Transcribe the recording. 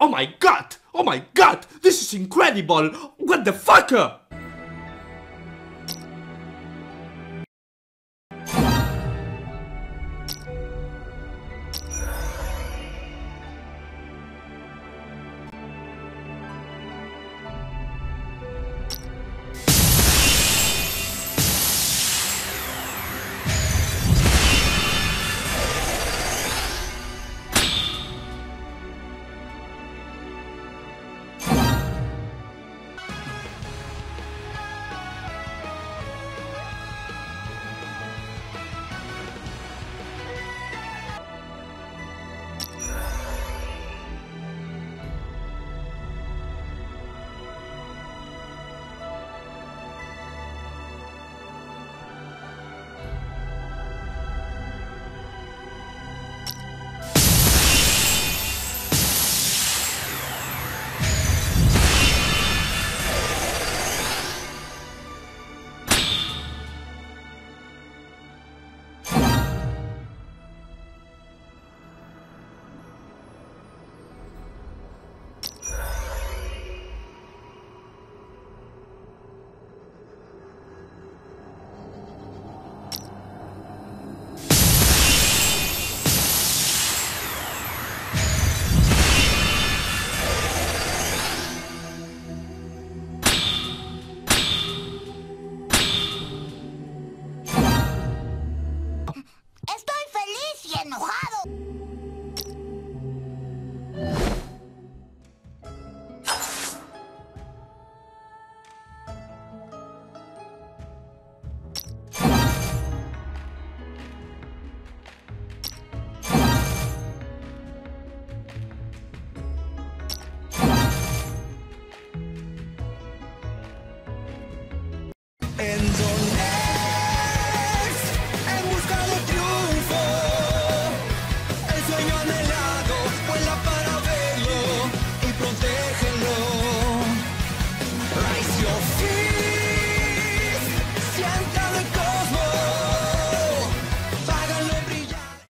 Oh my god! Oh my god! This is incredible! What the fuck?